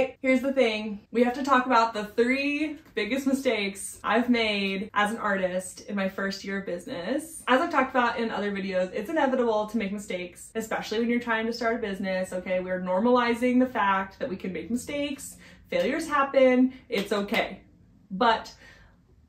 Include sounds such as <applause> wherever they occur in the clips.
right, here's the thing. We have to talk about the three biggest mistakes I've made as an artist in my first year of business. As I've talked about in other videos, it's inevitable to make mistakes, especially when you're trying to start a business. Okay, we're normalizing the fact that we can make mistakes, failures happen, it's okay. But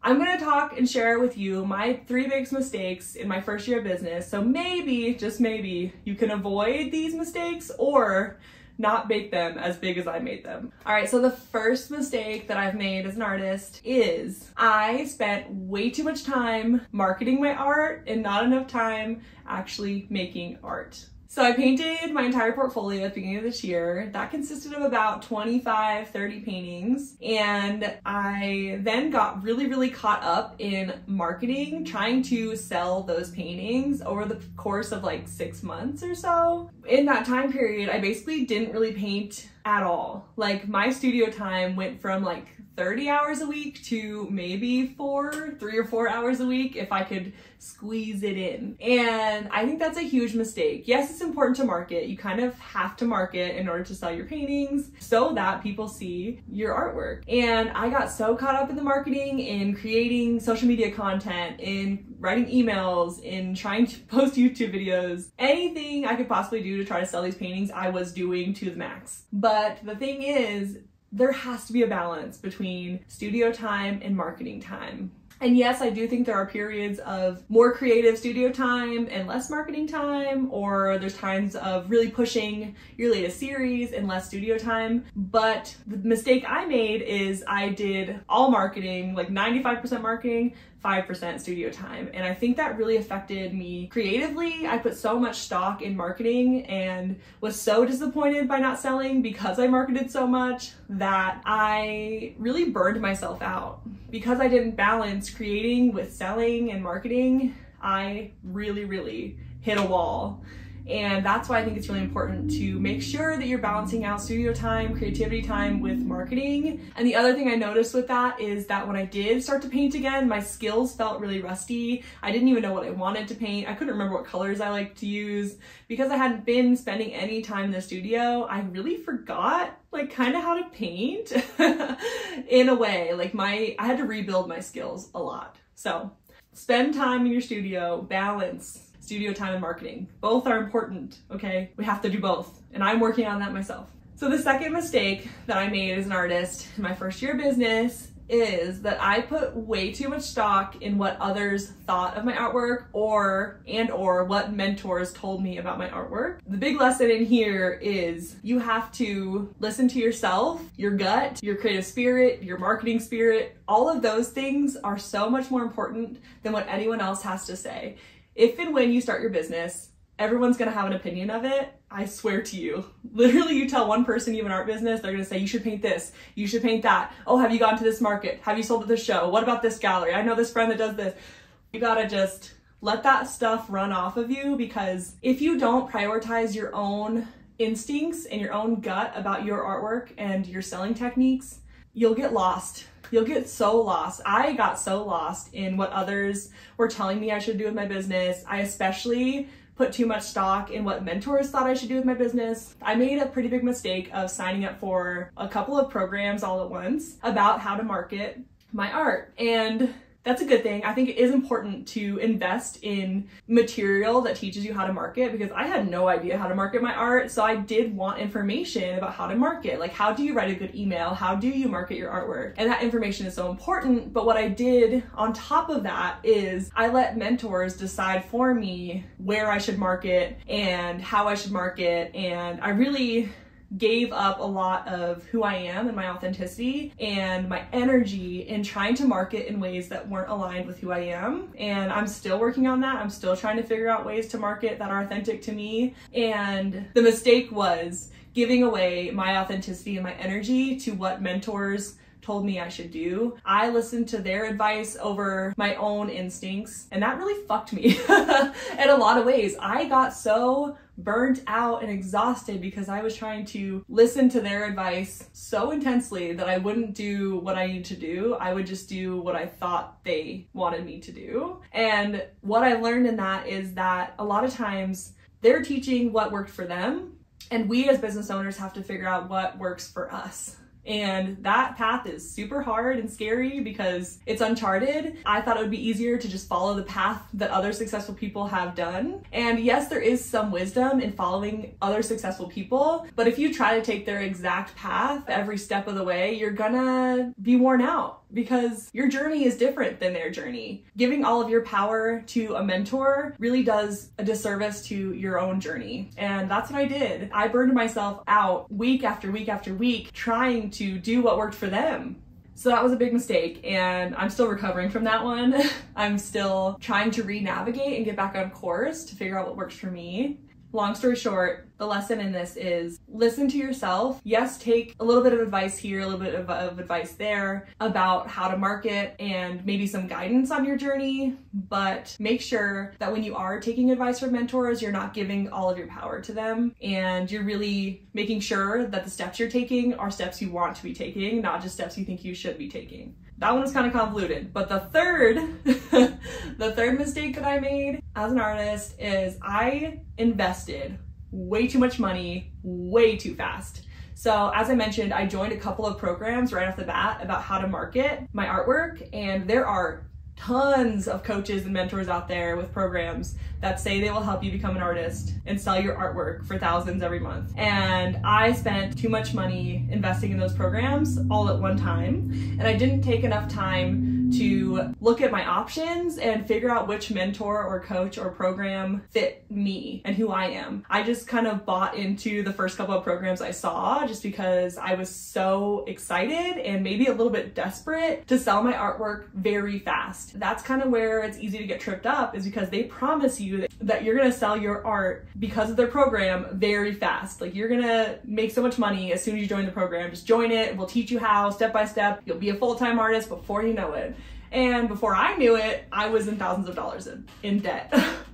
I'm gonna talk and share with you my three biggest mistakes in my first year of business. So maybe, just maybe, you can avoid these mistakes or not make them as big as I made them. All right, so the first mistake that I've made as an artist is I spent way too much time marketing my art and not enough time actually making art. So I painted my entire portfolio at the beginning of this year. That consisted of about 25, 30 paintings. And I then got really, really caught up in marketing, trying to sell those paintings over the course of like six months or so. In that time period, I basically didn't really paint at all. Like my studio time went from like 30 hours a week to maybe four, three or four hours a week if I could squeeze it in. And I think that's a huge mistake. Yes, it's important to market. You kind of have to market in order to sell your paintings so that people see your artwork. And I got so caught up in the marketing, in creating social media content, in writing emails, in trying to post YouTube videos, anything I could possibly do to try to sell these paintings, I was doing to the max. But the thing is, there has to be a balance between studio time and marketing time. And yes, I do think there are periods of more creative studio time and less marketing time, or there's times of really pushing your latest series and less studio time. But the mistake I made is I did all marketing, like 95% marketing, 5% studio time. And I think that really affected me creatively. I put so much stock in marketing and was so disappointed by not selling because I marketed so much that I really burned myself out. Because I didn't balance creating with selling and marketing, I really, really hit a wall. And that's why I think it's really important to make sure that you're balancing out studio time, creativity time with marketing. And the other thing I noticed with that is that when I did start to paint again, my skills felt really rusty. I didn't even know what I wanted to paint. I couldn't remember what colors I liked to use. Because I hadn't been spending any time in the studio, I really forgot like kind of how to paint <laughs> in a way. Like my, I had to rebuild my skills a lot. So spend time in your studio, balance studio time and marketing. Both are important, okay? We have to do both, and I'm working on that myself. So the second mistake that I made as an artist in my first year of business is that I put way too much stock in what others thought of my artwork or and or what mentors told me about my artwork. The big lesson in here is you have to listen to yourself, your gut, your creative spirit, your marketing spirit. All of those things are so much more important than what anyone else has to say if and when you start your business, everyone's gonna have an opinion of it. I swear to you. Literally, you tell one person you have an art business, they're gonna say, you should paint this, you should paint that. Oh, have you gone to this market? Have you sold at this show? What about this gallery? I know this friend that does this. You gotta just let that stuff run off of you because if you don't prioritize your own instincts and your own gut about your artwork and your selling techniques, you'll get lost You'll get so lost. I got so lost in what others were telling me I should do with my business. I especially put too much stock in what mentors thought I should do with my business. I made a pretty big mistake of signing up for a couple of programs all at once about how to market my art. And that's a good thing. I think it is important to invest in material that teaches you how to market because I had no idea how to market my art. So I did want information about how to market. Like, how do you write a good email? How do you market your artwork? And that information is so important. But what I did on top of that is I let mentors decide for me where I should market and how I should market. And I really gave up a lot of who I am and my authenticity and my energy in trying to market in ways that weren't aligned with who I am. And I'm still working on that. I'm still trying to figure out ways to market that are authentic to me. And the mistake was giving away my authenticity and my energy to what mentors told me I should do. I listened to their advice over my own instincts, and that really fucked me <laughs> in a lot of ways. I got so burnt out and exhausted because I was trying to listen to their advice so intensely that I wouldn't do what I need to do. I would just do what I thought they wanted me to do. And what I learned in that is that a lot of times they're teaching what worked for them And we as business owners have to figure out what works for us. And that path is super hard and scary because it's uncharted. I thought it would be easier to just follow the path that other successful people have done. And yes, there is some wisdom in following other successful people, but if you try to take their exact path every step of the way, you're gonna be worn out because your journey is different than their journey. Giving all of your power to a mentor really does a disservice to your own journey. And that's what I did. I burned myself out week after week after week trying to do what worked for them. So that was a big mistake and I'm still recovering from that one. <laughs> I'm still trying to re-navigate and get back on course to figure out what works for me. Long story short, the lesson in this is listen to yourself. Yes, take a little bit of advice here, a little bit of, of, advice there about how to market and maybe some guidance on your journey, but make sure that when you are taking advice from mentors, you're not giving all of your power to them and you're really making sure that the steps you're taking are steps you want to be taking, not just steps you think you should be taking that one was kind of convoluted. But the third, <laughs> the third mistake that I made as an artist is I invested way too much money way too fast. So as I mentioned, I joined a couple of programs right off the bat about how to market my artwork and there are tons of coaches and mentors out there with programs that say they will help you become an artist and sell your artwork for thousands every month. And I spent too much money investing in those programs all at one time, and I didn't take enough time to look at my options and figure out which mentor or coach or program fit me and who I am. I just kind of bought into the first couple of programs I saw just because I was so excited and maybe a little bit desperate to sell my artwork very fast. That's kind of where it's easy to get tripped up is because they promise you that you're gonna sell your art because of their program very fast. Like you're gonna make so much money as soon as you join the program. Just join it, we'll teach you how step by step. You'll be a full-time artist before you know it. And before I knew it, I was in thousands of dollars in, in debt. <laughs>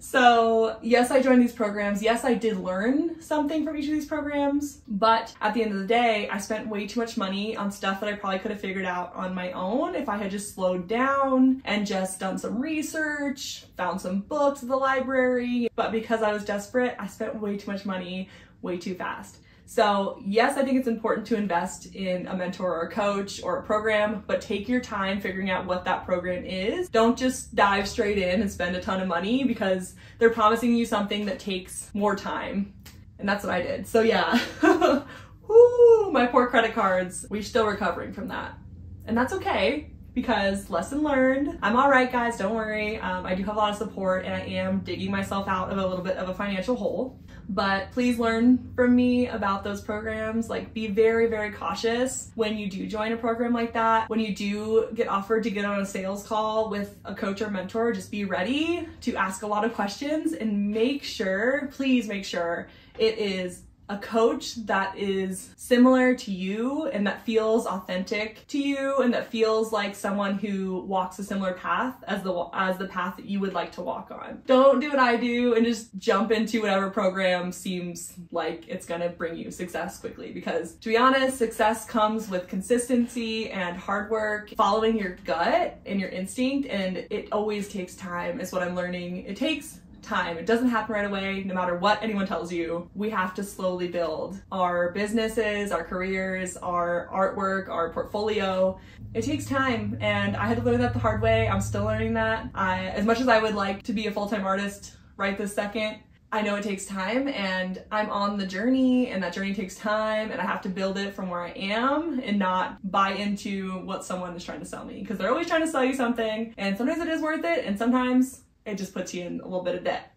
so yes, I joined these programs. Yes, I did learn something from each of these programs, but at the end of the day, I spent way too much money on stuff that I probably could have figured out on my own if I had just slowed down and just done some research, found some books at the library. But because I was desperate, I spent way too much money way too fast. So yes, I think it's important to invest in a mentor or a coach or a program, but take your time figuring out what that program is. Don't just dive straight in and spend a ton of money because they're promising you something that takes more time. And that's what I did. So yeah, <laughs> Woo, my poor credit cards. We're still recovering from that. And that's okay because lesson learned. I'm all right, guys, don't worry. Um, I do have a lot of support and I am digging myself out of a little bit of a financial hole. But please learn from me about those programs. Like be very, very cautious when you do join a program like that. When you do get offered to get on a sales call with a coach or mentor, just be ready to ask a lot of questions and make sure, please make sure it is a coach that is similar to you and that feels authentic to you and that feels like someone who walks a similar path as the as the path that you would like to walk on. Don't do what I do and just jump into whatever program seems like it's going to bring you success quickly because to be honest, success comes with consistency and hard work, following your gut and your instinct and it always takes time is what I'm learning. It takes time. It doesn't happen right away, no matter what anyone tells you. We have to slowly build our businesses, our careers, our artwork, our portfolio. It takes time, and I had to learn that the hard way. I'm still learning that. I, as much as I would like to be a full-time artist right this second, I know it takes time and I'm on the journey and that journey takes time and I have to build it from where I am and not buy into what someone is trying to sell me because they're always trying to sell you something and sometimes it is worth it and sometimes it just puts you in a little bit of debt.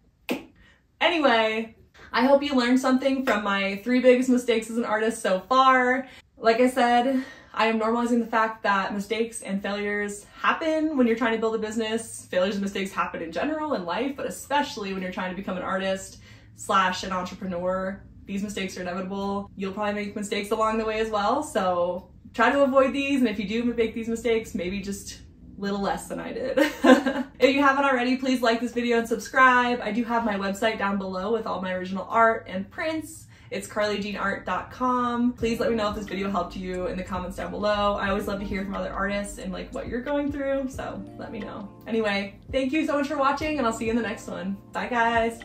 Anyway, I hope you learned something from my three biggest mistakes as an artist so far. Like I said, I am normalizing the fact that mistakes and failures happen when you're trying to build a business. Failures and mistakes happen in general in life, but especially when you're trying to become an artist slash an entrepreneur. These mistakes are inevitable. You'll probably make mistakes along the way as well. So try to avoid these. And if you do make these mistakes, maybe just a little less than I did. <laughs> if you haven't already, please like this video and subscribe. I do have my website down below with all my original art and prints. It's carlyjeanart.com. Please let me know if this video helped you in the comments down below. I always love to hear from other artists and like what you're going through, so let me know. Anyway, thank you so much for watching and I'll see you in the next one. Bye guys.